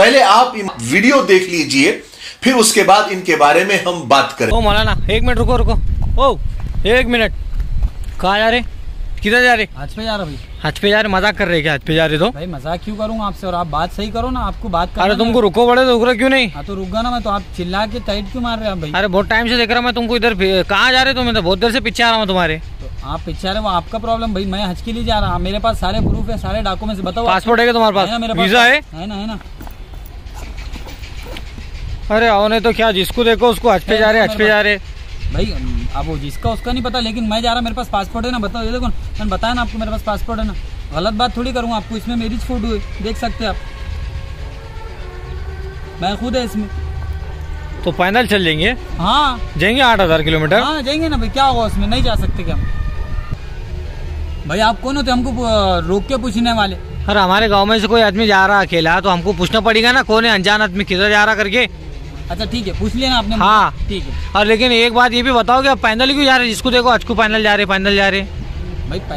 पहले आप वीडियो देख लीजिए फिर उसके बाद इनके बारे में हम बात करें। ओ मौलाना एक मिनट रुको रुको। ओ एक मिनट। कहाँ जा रहे? किधर जा रहे? आज पे जा रहा भाई। हज पे जा रहे? मज़ाक कर रहे क्या? हज पे जा रहे तो? भाई मज़ाक क्यों करूँगा आपसे? और आप बात सही करो ना आपको बात कर अरे तुमको रुको बड़े तो रुक रहे क्यों नहीं? हाँ तो रुक गया ना मैं तो आप चिल्ला के टाइट क्यों मार रहे हैं आप भाई? अरे बहुत टाइम से देख रहा मैं तुमको इधर कहाँ जा रहे हो मैं तो बहुत देर से पीछे आ रहा हूँ तुम्हारे। तो आप पीछे आ रहे हो, वो आपका प्रॉब्लम भाई मैं हज के लिए जा रहा हूँ। मेरे पास सारे प्रूफ है सारे डॉक्यूमेंट्स बताओ पासपोर्ट है क्या तुम्हारे है ना मेरे पास? पास वीज़ा है? है ना है ना। अरे आओ नहीं तो क्या जिसको देखो उसको हज पे जा रहे हज पे जा रहे। भाई अब वो जिसका उसका नहीं पता लेकिन मैं जा रहा मेरे पास पासपोर्ट है ना बताओ ये देखो मैंने बताया ना आपको मेरे पास पासपोर्ट है ना। गलत बात थोड़ी करूँगा आपको इसमें मेरी फ़ोटो है देख सकते हैं आप। मैं खुद है इसमें। तो पैदल चल जाएँगे? हाँ। जाएँगे आठ हज़ार किलोमीटर? हाँ जाएँगे ना भाई क्या होगा उसमें नहीं जा सकते क्या भाई आप कौन होते हमको रोक के पूछने वाले। अरे हमारे गाँव में से कोई आदमी जा रहा अकेला तो हमको पूछना पड़ेगा ना कौन है अनजान आदमी किधर जा रहा करके? अच्छा ठीक है पूछ लिया ना आपने। हाँ। ठीक है। और लेकिन एक बात ये भी बताओ कि आप पैदल क्यों जा रहे जिसको देखो आज को पैदल जा रहे पैदल जा रहे।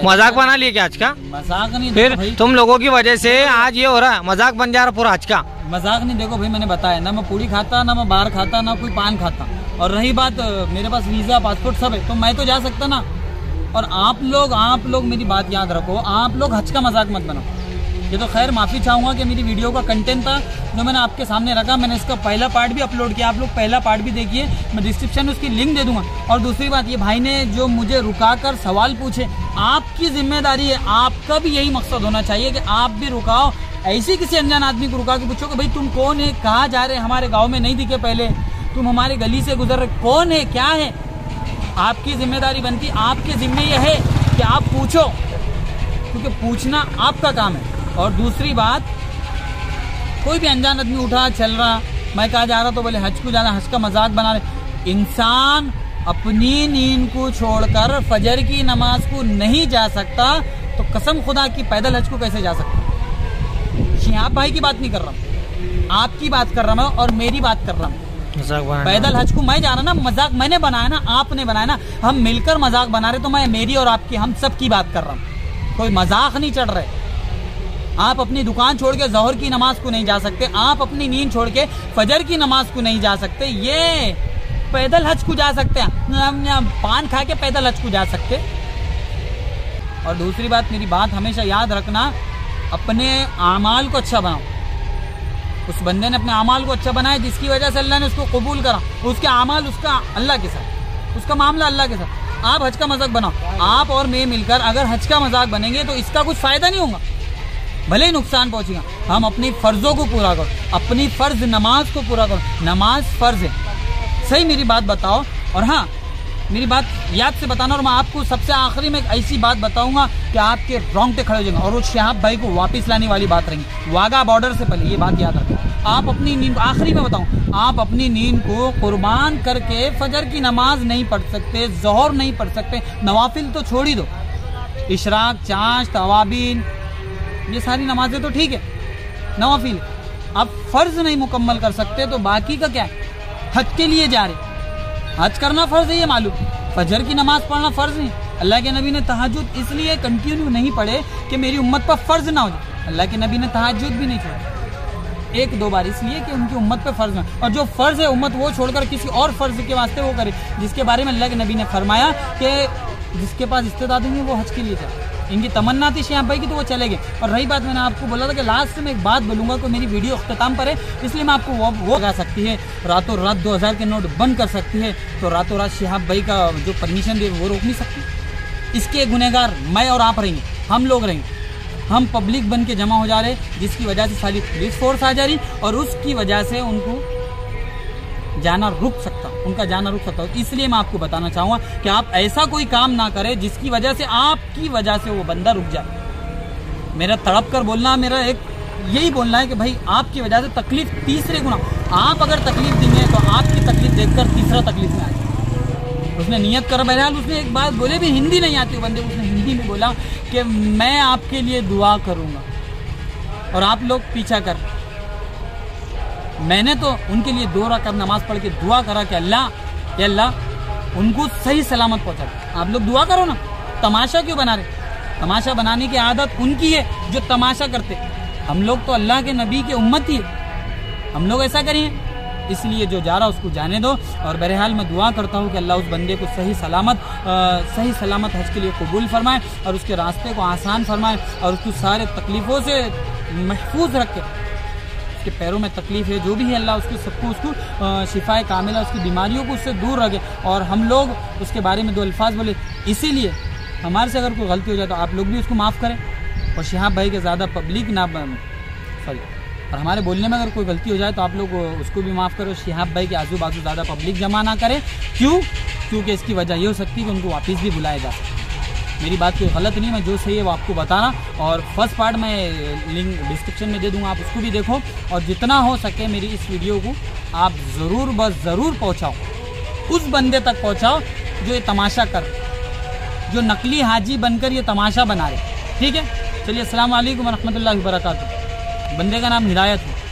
मज़ाक बना लिए क्या आज का? मज़ाक नहीं फिर भाई। तुम लोगों की वजह से आज ये हो रहा है मज़ाक बन जा रहा पूरा आज का। मज़ाक नहीं देखो भाई मैंने बताया। ना मैं पूरी खाता ना मैं बाहर खाता ना कोई पान खाता। और रही बात मेरे पास वीज़ा पासपोर्ट सब है तो मैं तो जा सकता ना। और आप लोग आप लोग मेरी बात याद रखो आप लोग हज का मज़ाक मत बनाओ। ये तो खैर माफ़ी चाहूँगा कि मेरी वीडियो का कंटेंट था, जो मैंने आपके सामने रखा, मैंने इसका पहला पार्ट भी अपलोड किया। आप लोग पहला पार्ट भी देखिए, मैं डिस्क्रिप्शन में उसकी लिंक दे दूँगा। और दूसरी बात, ये भाई ने जो मुझे रुका कर सवाल पूछे, आपकी ज़िम्मेदारी है, आपका भी यही मकसद होना चाहिए कि आप भी रुकाओ। ऐसे किसी अनजान आदमी को रुका के पूछो कि भाई, तुम कौन है? कहाँ जा रहे हमारे गाँव में नहीं दिखे पहले। तुम हमारे गली से गुजर रहे कौन है? क्या है? आपकी ज़िम्मेदारी बनती, आपके जिम्मे यह है कि आप पूछो, क्योंकि पूछना आपका काम है। और दूसरी बात कोई भी अनजान आदमी उठा चल रहा मैं कहा जा रहा तो बोले हज को जाना हज का मज़ाक बना रहे। इंसान अपनी नींद को छोड़कर फजर की नमाज़ को नहीं जा सकता तो कसम खुदा की पैदल हज को कैसे जा सकता? शिहाब भाई की बात नहीं कर रहा हूँ। आपकी बात कर रहा हूँ और मेरी बात कर रहा हूँ। पैदल हज को मैं जा रहा ना मज़ाक मैंने बनाया ना आपने बनाया ना हम मिलकर मज़ाक बना रहे तो मैं मेरी और आपकी हम सब की बात कर रहा हूँ। कोई मज़ाक नहीं चढ़ रहे। आप अपनी दुकान छोड़ के जहर की नमाज़ को नहीं जा सकते, आप अपनी नींद छोड़ के फजर की नमाज़ को नहीं जा सकते, ये पैदल हज को जा सकते हैं। पान खा के पैदल हज को जा सकते। और दूसरी बात, मेरी बात हमेशा याद रखना, अपने अमाल को अच्छा बनाओ। उस बंदे ने अपने अमाल को अच्छा बनाया जिसकी वजह से अल्लाह ने उसको कबूल करा। उसके अमाल उसका अल्लाह के साथ, उसका मामला अल्लाह के साथ। आप हज का मज़ाक बनाओ। आप और मैं मिलकर अगर हज का मज़ाक बनेंगे तो इसका कुछ फ़ायदा नहीं होगा। भले ही नुकसान पहुंचेगा। हम अपनी फर्जों को पूरा करो, अपनी फ़र्ज़ नमाज़ को पूरा करो। नमाज़ फ़र्ज़ है। सही मेरी बात बताओ। और हाँ मेरी बात याद से बताना और मैं आपको सबसे आखिरी में ऐसी बात बताऊँगा कि आपके रोंगटे खड़े हो जाएँगे और वो शहाब भाई को वापस लाने वाली बात रहेंगी। वाघा बॉर्डर से पहले ये बात याद रखें। आप अपनी नींद, आखिरी में बताऊँ, आप अपनी नींद को कुर्बान करके फजर की नमाज़ नहीं पढ़ सकते, जहर नहीं पढ़ सकते। नवाफिल तो छोड़ ही दो। इशराक चाँच तवाबीन ये सारी नमाजें तो ठीक है। नवाफिल। आप फ़र्ज़ नहीं मुकम्मल कर सकते तो बाकी का क्या? है हज के लिए जा रहे। हज करना फ़र्ज़ है, ये मालूम। फजर की नमाज़ पढ़ना फ़र्ज़ नहीं। अल्लाह के नबी ने तहजद इसलिए कंटिन्यू नहीं पढ़े कि मेरी उम्मत पर फ़र्ज़ ना हो जाए। अल्लाह के नबी ने तहजद भी नहीं छोड़ा। एक दो बार इसलिए कि उनकी उम्मत पे फ़र्ज़ ना और जो फ़र्ज़ है उम्मत, वो छोड़कर किसी और फ़र्ज़ के वास्ते वो करे, जिसके बारे में अल्लाह के नबी ने फरमाया कि जिसके पास इस्तेदाद नहीं है, वो हज के लिए जाए। इनकी तमन्ना थी श्याम भाई की तो वो चले गए। और रही बात मैंने आपको बोला था कि लास्ट में एक बात बोलूँगा कि मेरी वीडियो अख्ताम पर है, इसलिए मैं आपको वो वो लगा सकती है, रातों रात दो हज़ार के नोट बंद कर सकती है तो रातों रात शिहाब भाई का जो परमिशन दे वो रोक नहीं सकती। इसके गुनहगार मैं और आप रहेंगे, हम लोग रहेंगे। हम पब्लिक बन के जमा हो जा रहे जिसकी वजह से सारी पुलिस फोर्स आ जा रही, और उसकी वजह से उनको जाना रुक सकता उनका जाना रुक सकता इसलिए मैं आपको बताना चाहूँगा कि आप ऐसा कोई काम ना करें जिसकी वजह से आपकी वजह से वो बंदा रुक जाए। मेरा तड़प कर बोलना, मेरा एक यही बोलना है कि भाई, आपकी वजह से तकलीफ़ तीसरे गुना। आप अगर तकलीफ़ देंगे तो आपकी तकलीफ़ देखकर तीसरा तकलीफ़ में आए उसने नियत कर, बहरहाल उसने एक बात बोले, भी हिंदी नहीं आती बंदे, उसने हिंदी में बोला कि मैं आपके लिए दुआ करूँगा। और आप लोग पीछा कर। मैंने तो उनके लिए दो रकात नमाज़ पढ़ के दुआ करा कि अल्लाह अल्लाह उनको सही सलामत पहुँचा। आप लोग दुआ करो ना। तमाशा क्यों बना रहे? तमाशा बनाने की आदत उनकी है जो तमाशा करते। हम लोग तो अल्लाह के नबी के उम्मत ही है। हम लोग ऐसा करें। इसलिए जो जा रहा उसको जाने दो। और बहरहाल मैं दुआ करता हूँ कि अल्लाह उस बंदे को सही सलामत आ, सही सलामत हज के लिए कबूल फरमाए और उसके रास्ते को आसान फरमाए और उसको सारे तकलीफ़ों से महफूज रखे। उसके पैरों में तकलीफ़ है, जो भी है, अल्लाह उसको सबको उसको शिफाए कामिला, उसकी बीमारियों को उससे दूर रखे। और हम लोग उसके बारे में दो अल्फाज बोले, इसीलिए हमारे से अगर कोई गलती हो जाए तो आप लोग भी उसको माफ़ करें। और शिहाब भाई के ज़्यादा पब्लिक ना सॉरी, और हमारे बोलने में अगर कोई गलती हो जाए तो आप लोग उसको भी माफ़ करो। शिहाब भाई के आजू बाजू ज़्यादा पब्लिक जमा ना करें। क्यों? क्योंकि इसकी वजह ये हो सकती है कि उनको वापस भी बुलाया जा मेरी बात कोई गलत नहीं, मैं जो सही है वो आपको बताना। और फ़र्स्ट पार्ट मैं लिंक डिस्क्रिप्शन में दे दूँगा, आप उसको भी देखो। और जितना हो सके मेरी इस वीडियो को आप ज़रूर बस ज़रूर पहुँचाओ। उस बंदे तक पहुँचाओ जो ये तमाशा कर जो नकली हाजी बनकर ये तमाशा बना रहे ठीक है? चलिए असल वरहमल वर्का बंदे का नाम हिदायत है।